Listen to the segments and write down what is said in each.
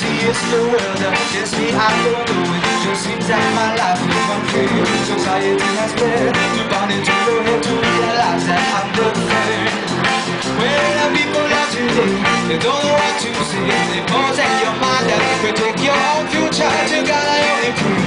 against the world against me I don't know it. Just seems that my life is unfair Society has failed to bond into the head to realize that I'm the third When the people are today They don't know what to say. They possess your mind and protect your own future. To God I only pray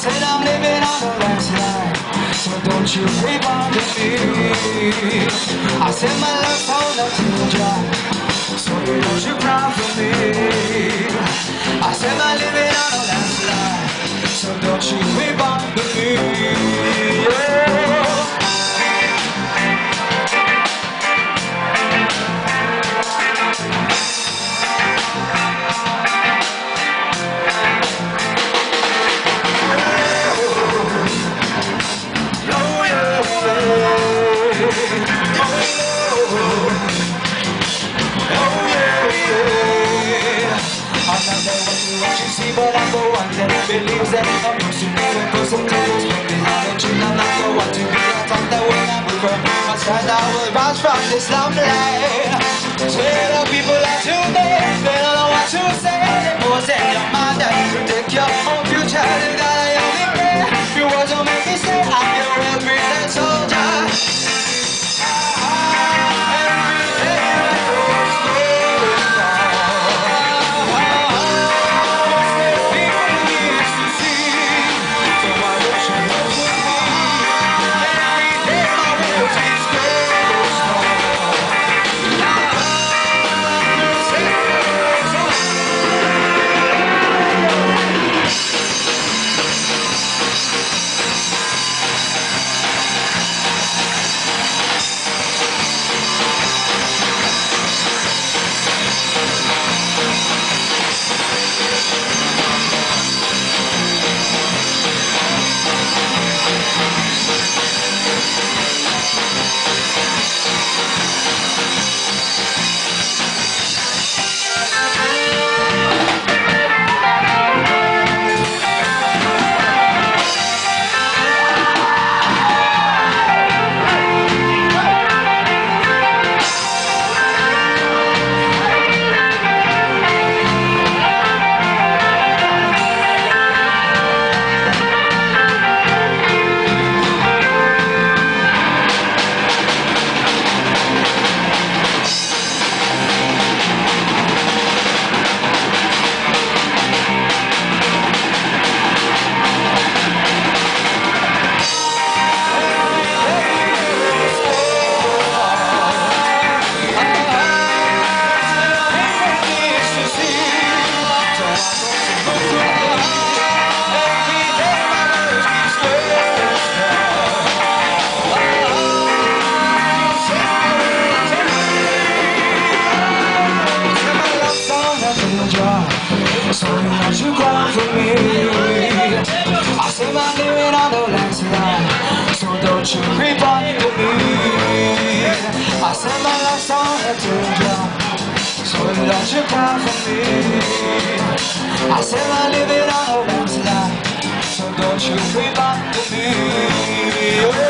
said I'm living on the landslide So don't you creep on to me I said my love's on the teardrop So don't you cry for me I said I'm living on the landslide So don't you you but I'm the one that believes that a person never goes into this from behind you. I'm not the one to be a time that when I'm with her. My side I will rise from this limelight. Swear the people are today, they don't know what to say. They pose in your mind that predict your own future. They got don't you. creep to me I say my life's on a teardrop So don't you cry for me I say I'm living on a the landslide So don't you creep to me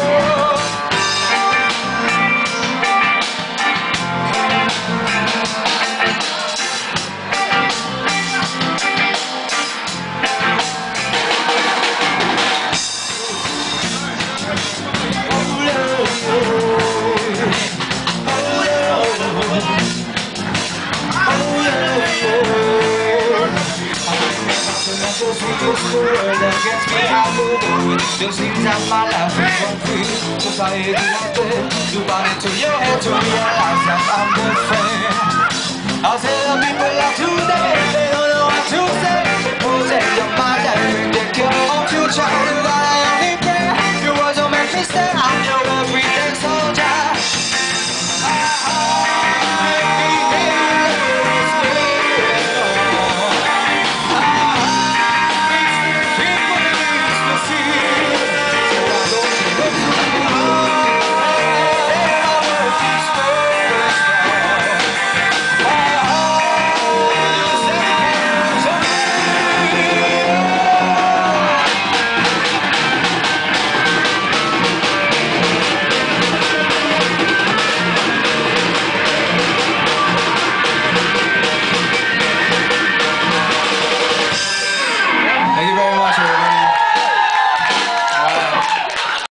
against me, I will do it. Just seems that my life is unfree. Society out there, you bought into your head to realize that I'm the friend. I say the people are today, they don't know what to say.